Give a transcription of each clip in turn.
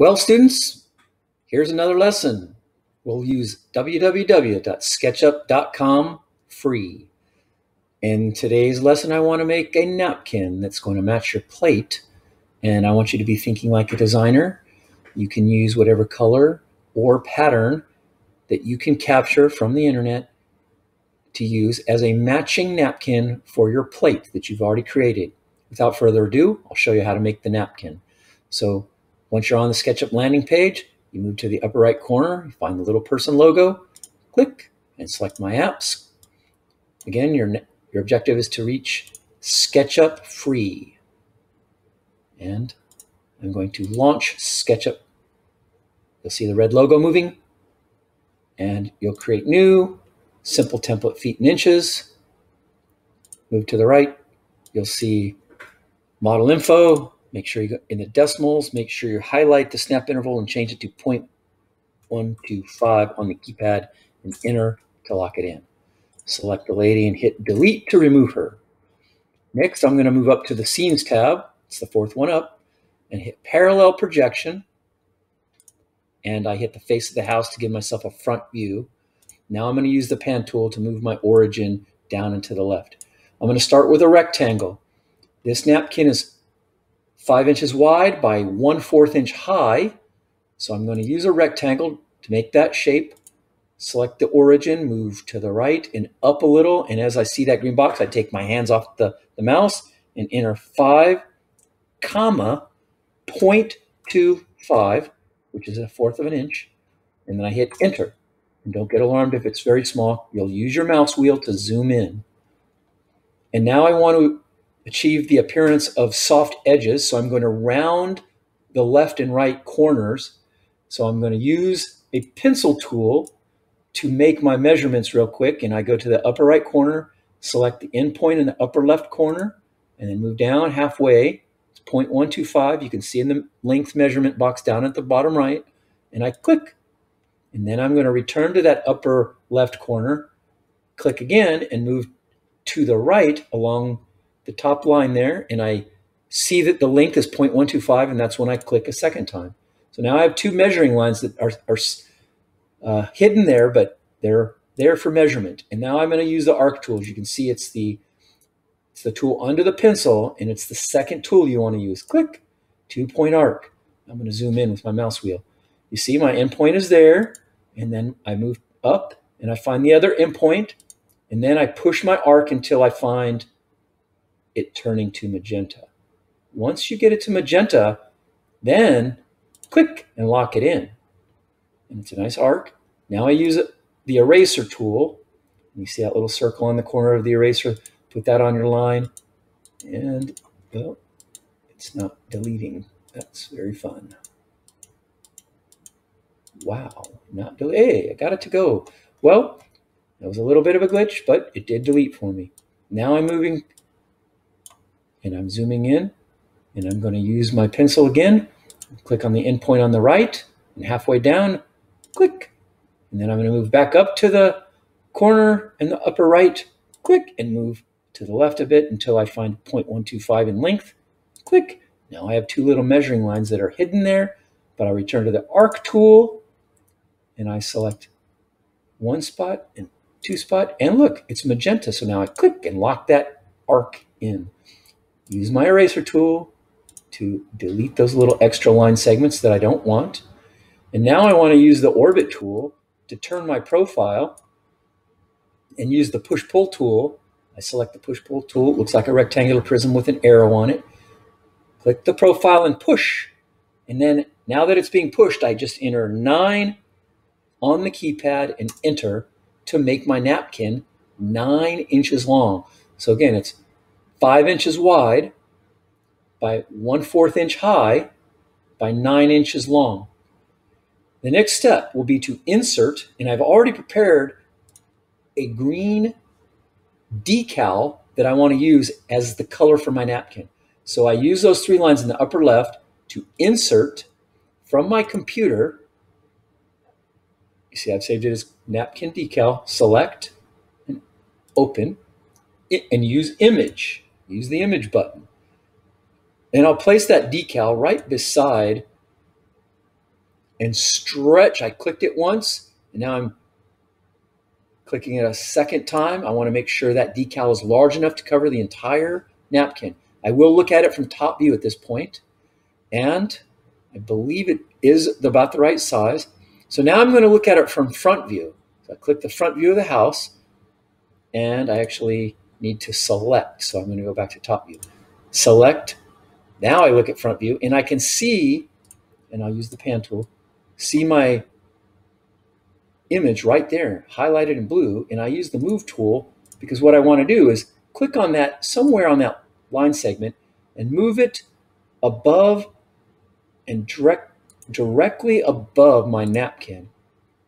Well, students, here's another lesson. We'll use www.sketchup.com free. In today's lesson, I want to make a napkin that's going to match your plate. And I want you to be thinking like a designer. You can use whatever color or pattern that you can capture from the internet to use as a matching napkin for your plate that you've already created. Without further ado, I'll show you how to make the napkin. So once you're on the SketchUp landing page, you move to the upper right corner, you find the little person logo, click and select My Apps. Again, your, your objective is to reach SketchUp free. And I'm going to launch SketchUp. You'll see the red logo moving and you'll create new simple template feet and inches. Move to the right, you'll see model info. Make sure you go in the decimals, make sure you highlight the snap interval and change it to 0.125 on the keypad and enter to lock it in. Select the lady and hit delete to remove her. Next, I'm going to move up to the scenes tab. It's the fourth one up and hit parallel projection. And I hit the face of the house to give myself a front view. Now I'm going to use the pan tool to move my origin down and to the left. I'm going to start with a rectangle. This napkin is five inches wide by one fourth inch high. So I'm going to use a rectangle to make that shape. Select the origin, move to the right and up a little. And as I see that green box, I take my hands off the, the mouse and enter five, comma, 0.25, which is a fourth of an inch. And then I hit enter. And don't get alarmed if it's very small. You'll use your mouse wheel to zoom in. And now I want to achieve the appearance of soft edges. So I'm going to round the left and right corners. So I'm going to use a pencil tool to make my measurements real quick. And I go to the upper right corner, select the endpoint in the upper left corner, and then move down halfway. It's 0.125. You can see in the length measurement box down at the bottom right. And I click and then I'm going to return to that upper left corner, click again and move to the right along the top line there. And I see that the length is 0.125 and that's when I click a second time. So now I have two measuring lines that are, are uh, hidden there, but they're there for measurement. And now I'm going to use the arc tool. As you can see, it's the, it's the tool under the pencil and it's the second tool you want to use. Click, two point arc. I'm going to zoom in with my mouse wheel. You see my endpoint is there, and then I move up and I find the other endpoint, and then I push my arc until I find it turning to magenta. Once you get it to magenta, then click and lock it in. And it's a nice arc. Now I use the eraser tool. You see that little circle on the corner of the eraser? Put that on your line. And, well, it's not deleting. That's very fun. Wow, not delete. Hey, I got it to go. Well, that was a little bit of a glitch, but it did delete for me. Now I'm moving and I'm zooming in and I'm going to use my pencil again. Click on the endpoint on the right and halfway down, click. And then I'm going to move back up to the corner in the upper right, click, and move to the left a bit until I find 0.125 in length, click. Now I have two little measuring lines that are hidden there, but I'll return to the arc tool and I select one spot and two spot and look, it's magenta. So now I click and lock that arc in. Use my eraser tool to delete those little extra line segments that I don't want. And now I want to use the orbit tool to turn my profile and use the push-pull tool. I select the push-pull tool. It looks like a rectangular prism with an arrow on it. Click the profile and push. And then now that it's being pushed, I just enter 9 on the keypad and enter to make my napkin nine inches long. So again, it's five inches wide by one fourth inch high by nine inches long. The next step will be to insert, and I've already prepared a green decal that I want to use as the color for my napkin. So I use those three lines in the upper left to insert from my computer you see, I've saved it as napkin decal. Select and open and use image. Use the image button. And I'll place that decal right beside and stretch. I clicked it once and now I'm clicking it a second time. I want to make sure that decal is large enough to cover the entire napkin. I will look at it from top view at this point, and I believe it is about the right size. So now I'm going to look at it from front view. So I click the front view of the house, and I actually need to select. So I'm going to go back to top view. Select. Now I look at front view, and I can see, and I'll use the pan tool, see my image right there, highlighted in blue, and I use the move tool because what I want to do is click on that somewhere on that line segment and move it above and direct, directly above my napkin.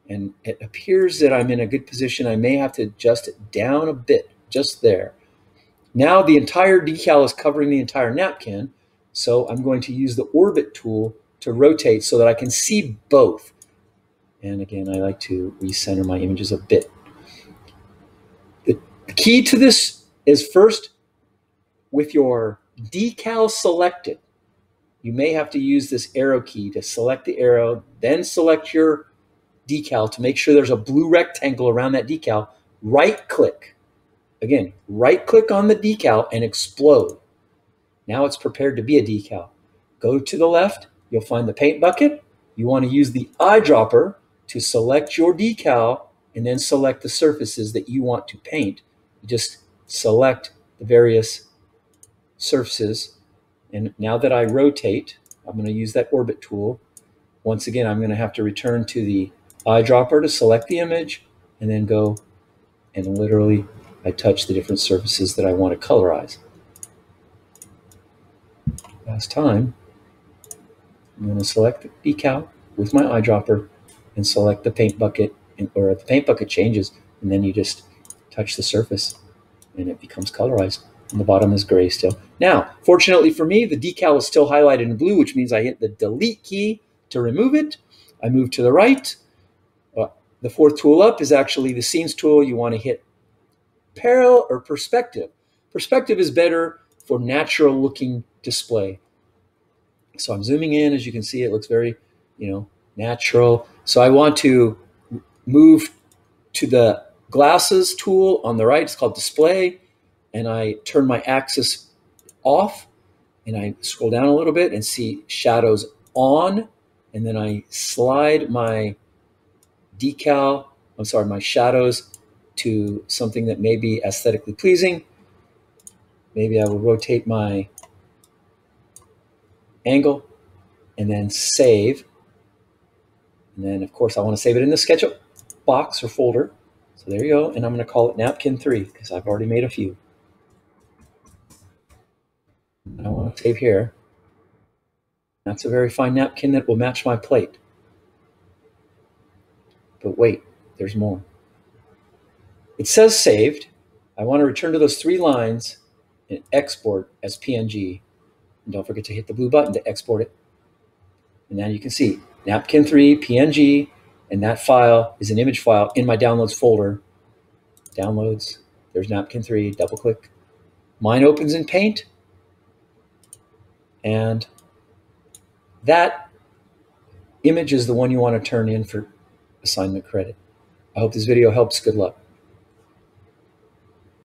And it appears that I'm in a good position. I may have to adjust it down a bit, just there. Now the entire decal is covering the entire napkin. So I'm going to use the orbit tool to rotate so that I can see both. And again, I like to recenter my images a bit. The key to this is first with your decal selected, you may have to use this arrow key to select the arrow, then select your decal to make sure there's a blue rectangle around that decal. Right click. Again, right click on the decal and explode. Now it's prepared to be a decal. Go to the left, you'll find the paint bucket. You want to use the eyedropper to select your decal and then select the surfaces that you want to paint. You just select the various surfaces. And now that I rotate, I'm going to use that orbit tool. Once again, I'm going to have to return to the eyedropper to select the image and then go and literally I touch the different surfaces that I want to colorize. Last time, I'm going to select the decal with my eyedropper and select the paint bucket, and, or the paint bucket changes, and then you just touch the surface and it becomes colorized. And the bottom is gray still. Now, fortunately for me, the decal is still highlighted in blue, which means I hit the delete key to remove it. I move to the right. Uh, the fourth tool up is actually the scenes tool. You want to hit parallel or perspective. Perspective is better for natural looking display. So I'm zooming in, as you can see, it looks very, you know, natural. So I want to move to the glasses tool on the right. It's called display. And I turn my axis off and I scroll down a little bit and see shadows on. And then I slide my decal, I'm sorry, my shadows to something that may be aesthetically pleasing. Maybe I will rotate my angle and then save. And then, of course, I want to save it in the SketchUp box or folder. So there you go. And I'm going to call it Napkin 3 because I've already made a few. I want to save here. That's a very fine napkin that will match my plate. But wait, there's more. It says saved. I want to return to those three lines and export as PNG. And don't forget to hit the blue button to export it. And now you can see napkin 3 PNG, and that file is an image file in my downloads folder. Downloads, there's napkin 3, double click. Mine opens in Paint, and that image is the one you want to turn in for assignment credit. I hope this video helps. Good luck.